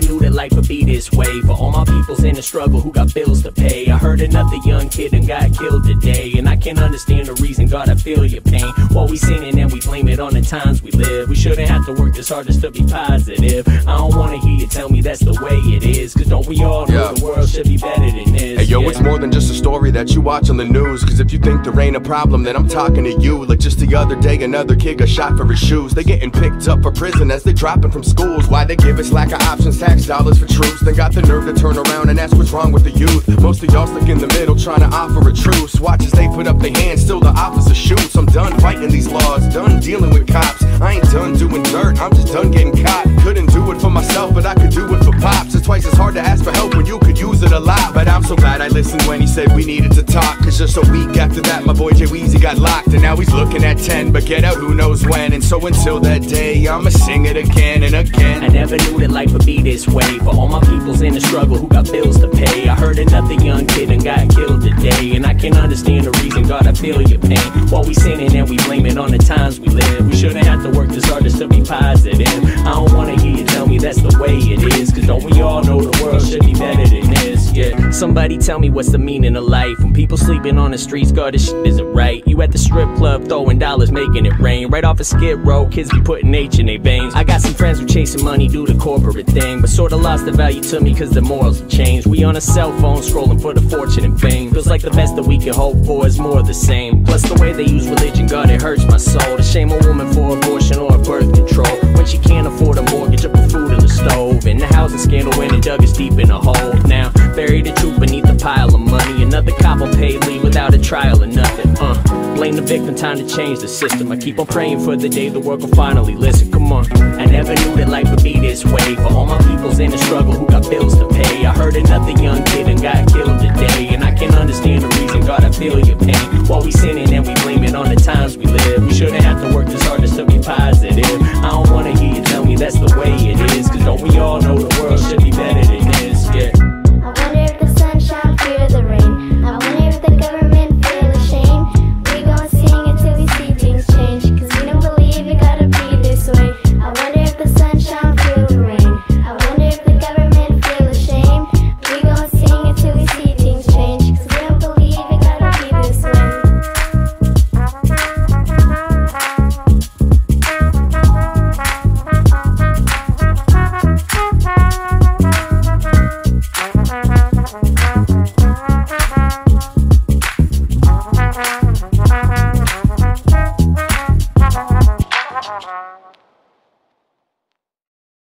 never knew that life would be this way. For all my peoples in the struggle who got bills to pay. I heard another young kid and got killed today. And I can't understand the reason, God, I feel your pain. While we sinning and we blame it on the times we live. We shouldn't have to work this hard just to be positive. I don't wanna hear you tell me that's the way it is. Cause don't we all know Yeah. the world should be better than this? Yo, yeah. it's more than just a story that you watch on the news. Cause if you think there ain't a problem, then I'm talking to you. Like just the other day, another kid got shot for his shoes. They getting picked up for prison as they dropping from schools. Why they give us lack of options, tax dollars for troops. Then got the nerve to turn around and ask what's wrong with the youth. Most of y'all stuck in the middle trying to offer a truce. Watch as they put up their hands, still the officer shoots. I'm done fighting these laws, done dealing with cops. I ain't done doing dirt, I'm just done But I'm so glad I listened when he said we needed to talk. Cause just a week after that, my boy Jay Weezy got locked. And now he's looking at 10, but get out who knows when. And so until that day, I'ma sing it again and again. I never knew that life would be this way. For all my peoples in the struggle who got bills to pay. I heard another young kid and got killed today. And I can't understand the reason, God, I feel your pain. While we sinning and we blame it on the times we live. We shouldn't have to work this hard just to be positive. I don't wanna hear you tell me that's the way it is. Cause don't we all know the world should be better than this? Somebody tell me what's the meaning of life. When people sleeping on the streets, God, this shit isn't right. You at the strip club throwing dollars, making it rain. Right off a skid row, kids be putting H in their veins. I got some friends who chasing money, do the corporate thing. But sorta lost the value to me cause the morals have changed. We on a cell phone scrolling for the fortune and fame. Feels like the best that we can hope for is more the same. Plus the way they use religion, God, it hurts my soul. To shame a woman for abortion or a birth the victim, time to change the system. I keep on praying for the day the world will finally listen. Come on. I never knew that life would be this way. For all my peoples in the struggle who got bills to pay. I heard another young kid and got killed today. And I can't understand the reason, God, I feel your pain. While we sinning and we blame it on the times we live. We shouldn't have to work this hard just to be positive. I don't wanna hear you tell me that's the way it is. Cause don't we all know the world should be better